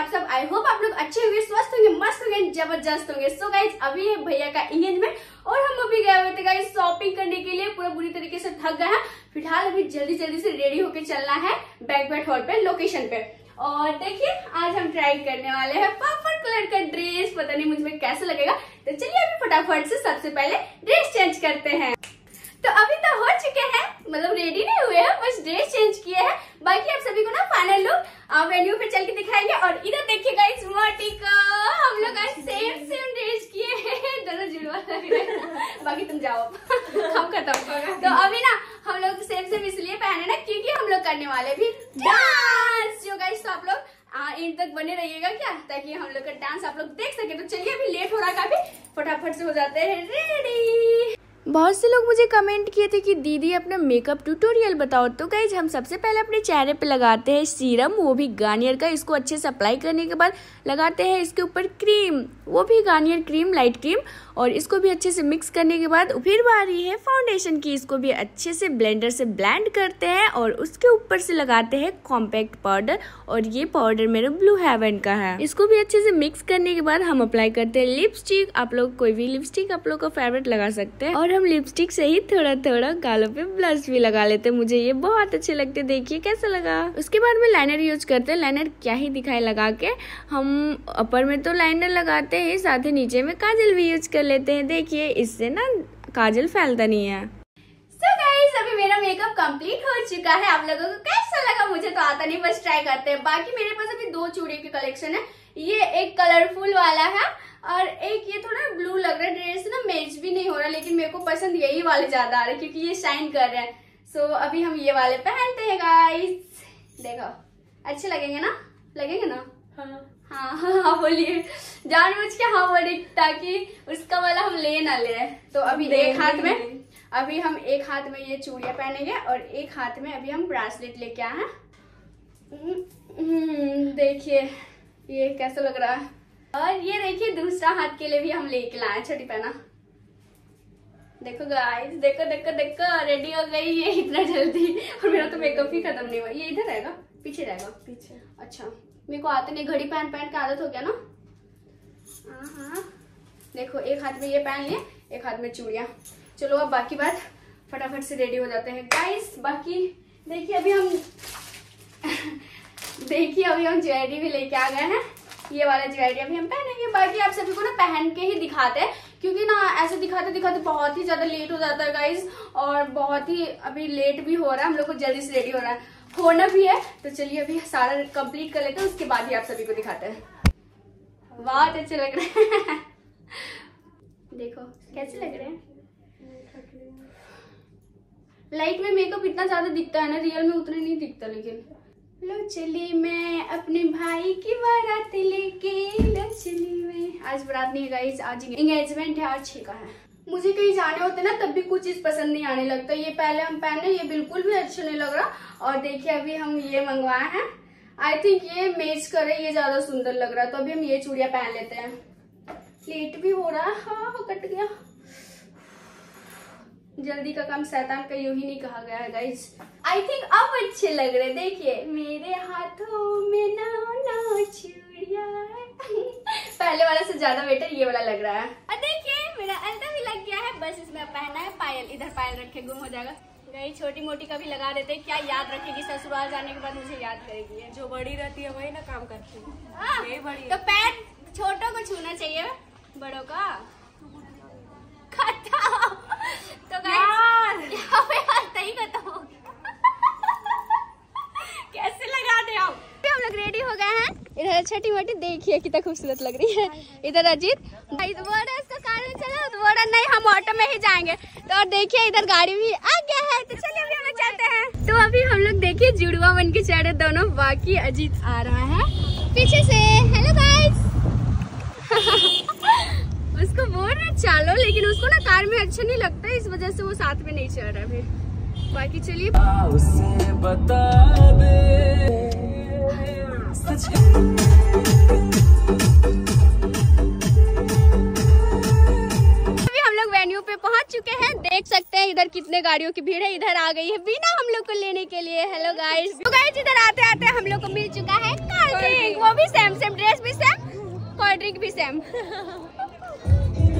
आप सब I hope आप लोग अच्छे होंगे, स्वस्थ होंगे, मस्त होंगे, ज़बरदस्त होंगे। सो गाइज़ अभी है भैया का इंगेजमेंट और हम अभी गए हुए थे गाइज़ शॉपिंग करने के लिए। पूरा बुरी तरीके से थक गए हैं। फ़िलहाल अभी जल्दी जल्दी से रेडी होके चलना है बैकवेट हॉल पे लोकेशन पे। और देखिए, आज हम ट्राई करने वाले हैं पर्पल कलर का ड्रेस पता नहीं मुझमें कैसा लगेगा। तो चलिए अभी फटाफट से सबसे पहले ड्रेस चेंज करते हैं। तो अभी तो हो चुके हैं मतलब रेडी नहीं हुए हैं बस ड्रेस चेंज किए हैं बाकी आप सभी को ना फाइनल वेन्यू पे चल के दिखाएँगे और इधर देखिए गाइस मोटी को। हम लोग आज सेम सेम ड्रेस किए हैं। दोनों जुड़वा लग हैं। बाकी तुम जाओ। हम खत्म तो अभी ना, हम लोग सेम सेम इसलिए पहने ना, क्योंकि हम लोग करने वाले भी डांस जो गाइस तो आप लोग इन तक बने रहिएगा क्या? ताकि हम लोग का डांस आप लोग देख सके। तो चलिए, अभी लेट हो रहा काफ़ी। फटाफट से हो जाते हैं। रेडी बहुत से लोग मुझे कमेंट किए थे कि, दीदी, अपना मेकअप ट्यूटोरियल बताओ। तो गाइज़ हम सबसे पहले अपने चेहरे पे लगाते हैं सीरम वो भी गार्नियर का। इसको अच्छे से अप्लाई करने के बाद लगाते हैं इसके ऊपर क्रीम वो भी गार्नियर क्रीम लाइट क्रीम और इसको भी अच्छे से मिक्स करने के बाद फिर बारी है फाउंडेशन की। इसको भी अच्छे से ब्लेंडर से ब्लेंड करते हैं और उसके ऊपर से लगाते हैं कॉम्पैक्ट पाउडर और ये पाउडर मेरा ब्लू हेवन का है। इसको भी अच्छे से मिक्स करने के बाद हम अप्लाई करते हैं लिपस्टिक आप लोग कोई भी लिपस्टिक आप लोग का फेवरेट लगा सकते हैं। और हम लिपस्टिक से ही थोड़ा थोड़ा गालों पे ब्लश भी लगा लेते हैं। मुझे ये बहुत अच्छे लगते देखिए कैसा लगा। उसके बाद में लाइनर यूज़ करते हैं। लाइनर क्या ही दिखाई लगा के। हम अपर में तो लाइनर लगाते हैं, साथ ही नीचे में काजल भी यूज़ कर लेते हैं। देखिए इससे ना काजल फैलता नहीं है। So guys, अभी मेरा मेकअप कंप्लीट हो चुका है। आप लोगों को कैसा लगा मुझे तो आता नहीं बस ट्राई करते हैं। बाकी मेरे पास अभी दो चूड़ी की कलेक्शन है। ये एक कलरफुल वाला है और एक ये थोड़ा ब्लू लग रहा है। ड्रेस ना मैच भी नहीं हो रहा लेकिन मेरे को पसंद यही वाले ज़्यादा आ रहे हैं क्योंकि ये शाइन कर रहे हैं। सो so, अभी हम ये वाले पहनते हैं गाइस देखो अच्छे लगेंगे ना? लगेंगे ना? हाँ। हाँ हाँ, हाँ बोलिए। जानबूझ के हाँ बोले ताकि उसका वाला हम ले ना ले। तो अभी एक हाथ में अभी हम एक हाथ में ये चूड़िया पहनेंगे और एक हाथ में अभी हम ब्रासलेट लेके आए हैं। देखिए ये कैसा लग रहा है। और ये देखिए दूसरा हाथ के लिए भी हम लेके लाए छोटी पहना। देखो गाइस देखो देखो देखो रेडी हो गई ये इतना जल्दी। और मेरा तो मेकअप ही खत्म नहीं हुआ। ये इधर रहेगा पीछे रहेगा। पीछे। अच्छा। मेरे को आते नहीं, घड़ी पहन पहन के आदत हो गया ना। हाँ देखो, एक हाथ में ये पहन लिए, एक हाथ में चूड़िया। चलो, अब बाकी बात फटाफट से रेडी हो जाते हैं। गाइस बाकी देखिए, अभी हम देखिए, अभी हम ज्वेलरी भी लेके आ गए हैं। ये वाला ज्वेलरी अभी हम पहनेंगे। बाकी आप सभी को ना पहन के ही दिखाते हैं, क्योंकि ना, ऐसे दिखाते दिखाते बहुत ही ज़्यादा लेट हो जाता है गाइस और बहुत ही अभी लेट भी हो रहा है, हम लोग को जल्दी से रेडी हो रहा है। होना भी है तो चलिए अभी सारा कंप्लीट कर लेते हैं, उसके बाद ही आप सभी को दिखाते हैं। बहुत अच्छे लग रहे हैं। देखो, कैसे लग रहे हैं? लाइट में मेकअप इतना ज़्यादा दिखता है ना रियल में उतना नहीं दिखता, लेकिन। लो चली मैं अपने भाई की बारात लेके, लो चली मैं। आज बारात नहीं है गाइस आज एंगेजमेंट है, आज छह का है। मुझे कहीं जाने होते ना, तब भी कुछ चीज़ पसंद नहीं आने लगता। ये पहले हम पहने, ये बिल्कुल भी अच्छा नहीं लग रहा। और देखिए, अभी हम ये मंगवाए हैं। आई थिंक ये मैच करे, ये ज़्यादा सुंदर लग रहा है। तो अभी हम ये चूड़िया पहन लेते हैं। लेट भी हो रहा है। हाँ कट गया। जल्दी का काम शैतान का यूँ ही नहीं कहा गया है गाइस आई थिंक अब अच्छे लग रहे देखिए, मेरे हाथों में ना चूड़िया पहले वाला से ज़्यादा बेटर ये वाला लग रहा है। देखिए, मेरा अलता भी लग गया है? बस इसमें पहना है पायल। इधर पायल रखे गुम हो जाएगा। गई छोटी मोटी कभी लगा देते क्या याद रखेगी? ससुराल जाने के बाद मुझे याद करेगी। जो बड़ी रहती है वही ना काम करती है। हाँ, बड़ी तो पैर छोटों को छूना चाहिए बड़ों का। तो गाइस यहाँ पे हँसते ही खत्म हो कैसे लगा दे आप? हम लोग रेडी हो गए हैं। इधर छोटी मोटी देखिए कितना खूबसूरत लग रही है। इधर अजीत बोरा चलो तो बोरा नहीं, हम ऑटो में ही जाएँगे। तो और देखिए, इधर गाड़ी भी आ गया है। तो चलिए, अभी हम चलते हैं। तो अभी हम लोग देखिए, जुड़वा बन के चढ़े दोनों। बाकी अजीत आ रहा है। पीछे से हेलो गाइस उसको बोल रहे चलो, लेकिन उसको ना कार में अच्छा नहीं लगता इस वजह से वो साथ में नहीं चढ़ रहा फिर बाकी चलिए। गाड़ियों की भीड़ है इधर आ गई है बिना हम लोग को लेने के लिए। हेलो गाइस तो गाइस इधर आते आते हम लोग को मिल चुका है कार्तिक वो ड्रिंक भी सेम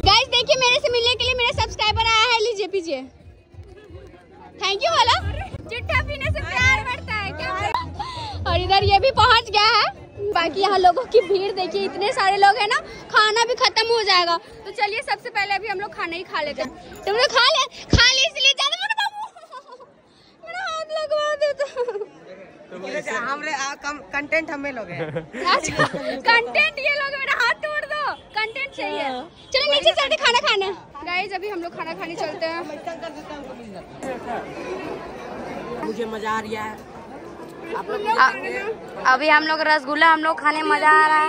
गाइस देखिए मेरे से मिलने के लिए मेरा सब्सक्राइबर आया है लीजिए पीजिए। थैंक यू वाला। चिट्ठा पीने से प्यार बढ़ता है क्या और इधर ये भी पहुँच गया है। बाकी यहाँ लोगों की भीड़ देखिए इतने सारे लोग हैं ना खाना भी खत्म हो जाएगा। तो चलिए सबसे पहले अभी हम लोग खाना ही खा लेते हैं। तुम लोग खा ले खा ले इसलिए ज़्यादा मेरा बाबू मेरा हाथ देता हमरे कंटेंट हमें लोग अच्छा कंटेंट ये लोग मेरा हाथ तोड़ दो। कंटेंट चाहिए। चलो नीचे चलते खाना खाने। गाइस अभी हम लोग खाना खाने चलते हैं। मुझे मज़ा आ रहा है। अभी हम लोग रसगुल्ला हम लोग खाने मज़ा आ रहा है।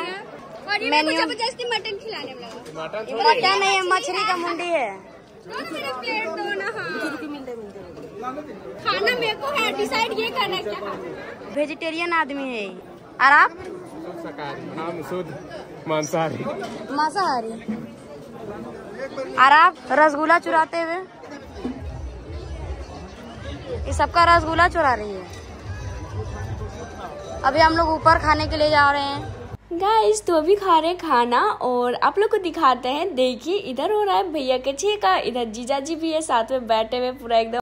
और ये मेरे को ज़बरदस्ती मटन खिलाने वाला। मटन नहीं है मछली का मुंडी है। खाना मेरे को है डिसाइड ये करना है क्या? वेजिटेरियन आदमी है और आप? हम शुद्ध। मांसाहारी। मांसाहारी। और आप रसगुल्ला चुराते हुए? ये सबका रसगुल्ला चुरा रही है। अभी हम लोग ऊपर खाने के लिए जा रहे हैं। गाइस तो अभी खा रहे खाना और आप लोग को दिखाते हैं। देखिए इधर हो रहा है भैया के छे का इधर जीजा जी भी है साथ में बैठे हुए पूरा एकदम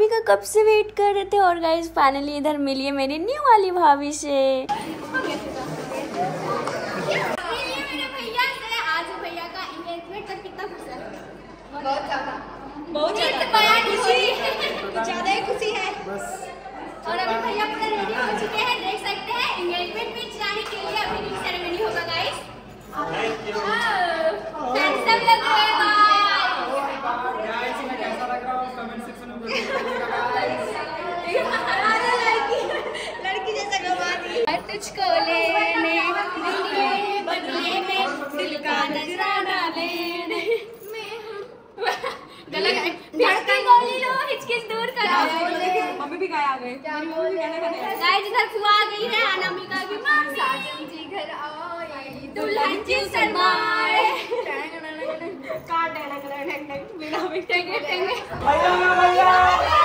भाभी का कब से वेट कर रहे थे? और गाइस फाइनली इधर मिलिए मेरी न्यू वाली भाभी से। ये मेरे भैया से आज भैया का एंगेजमेंट तक कितना खुश। है बहुत ज़्यादा हो ज़्यादा खुशी है। और अभी भैया पूरा रेडी हो चुके हैं देख सकते हैं। एंगेजमेंट में जाने के लिए अभी सेरेमनी होगा गाइस हैंडसम लग रहे हैं। मम्मी भी गाय आ गए गाइस इधर फुआ आ गई है अनामिका की मम्मी। साजन जी घर आओ दुल्हन जी शर्माए काट देना कर टंग टंग बिना बिटे के टंगे भैया भैया भैया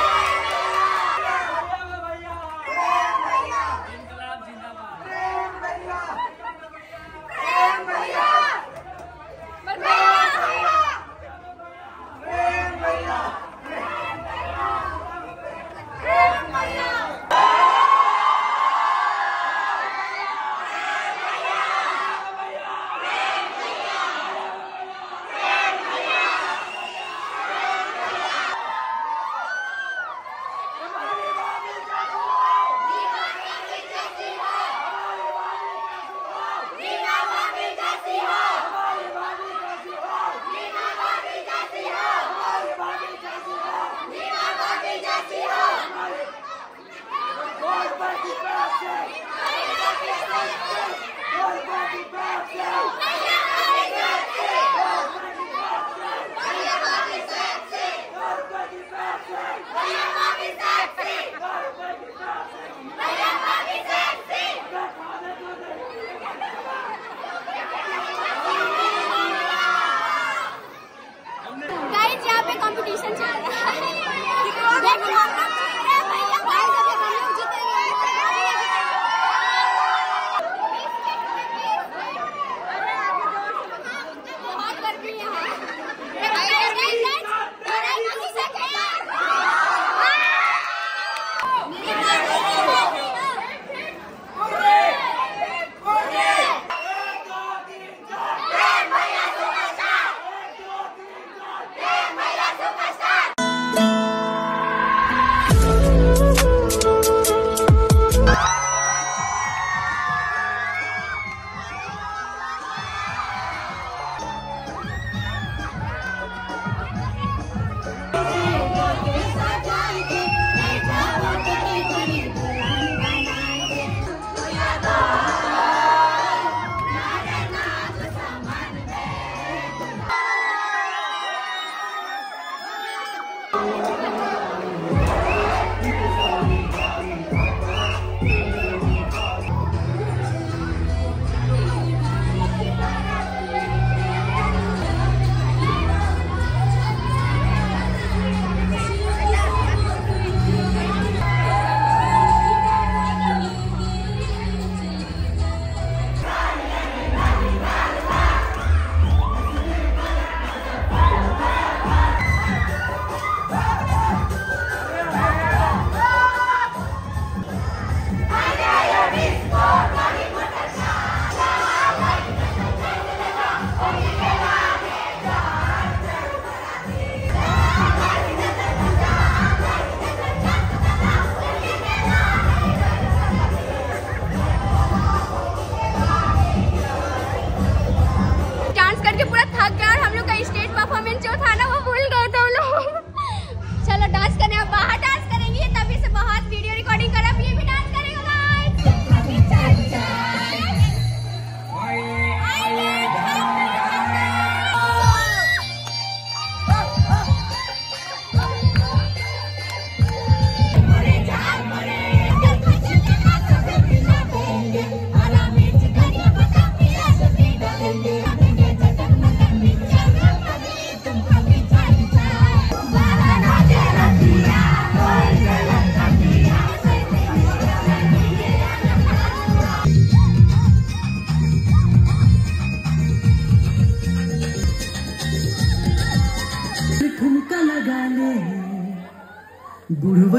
भैया भैया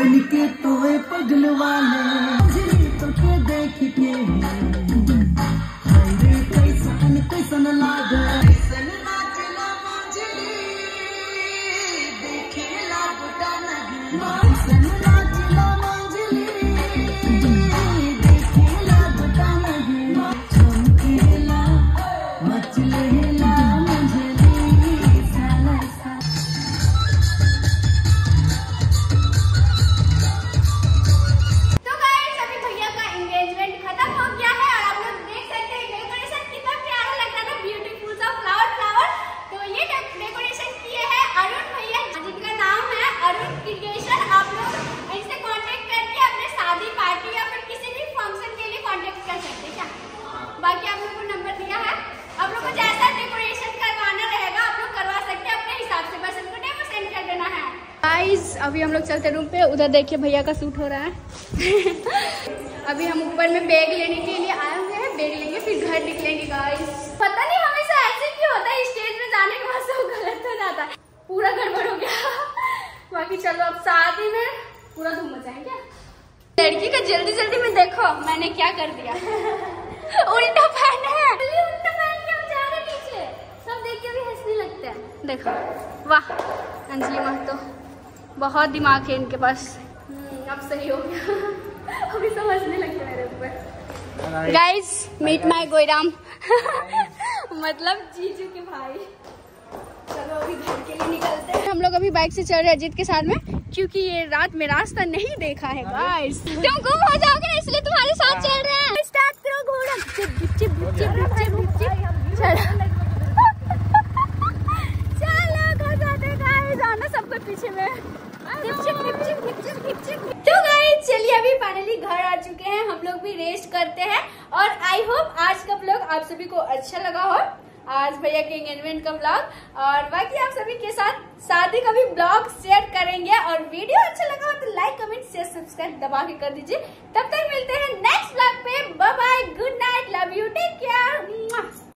बुढ़वन के तोए पगल वाले। तो के देख के कैसन कैसन लागे गाइस अभी हम लोग चलते रूम पे। उधर देखिए भैया का सूट हो रहा है। अभी हम ऊपर में बैग लेने के लिए आए हुए हैं। बैग लेंगे, फिर घर निकलेंगे गाइस पता नहीं, हमेशा ऐसे क्यों होता है? स्टेज में जाने के बाद सब गलत हो जाता है। पूरा गड़बड़ हो गया। बाकी चलो, अब शादी में पूरा धूम मचाएँगे लड़की का जल्दी जल्दी में देखो, मैंने क्या कर दिया। उल्टा पहना है। उल्टा पहन के जा रहे हैं नीचे सब देख के भी हंसने लगते हैं। देखो। वाह, अंजलि महतो। बहुत दिमाग है इनके पास। हम्म, अब सही हो गया। अभी समझने लगते मेरे ऊपर। गाइस मीट माय गोईराम मतलब जीजू के भाई। चलो अभी घर के लिए निकलते हैं। हम लोग अभी बाइक से चल रहे हैं अजीत के साथ में क्योंकि ये रात में रास्ता नहीं देखा है गाइस तुम गुम हो जाओगे इसलिए तुम्हारे साथ चल रहे हैं। स्टार्ट करो घोड़ा चलो। सभी को अच्छा लगा हो। आज भैया के एंगेजमेंट का ब्लॉग और बाकी आप सभी के साथ शादी का भी ब्लॉग शेयर करेंगे। और वीडियो अच्छा लगा हो तो लाइक कमेंट शेयर सब्सक्राइब दबा के कर दीजिए। तब तक मिलते हैं नेक्स्ट ब्लॉग पे। Bye good night love you take care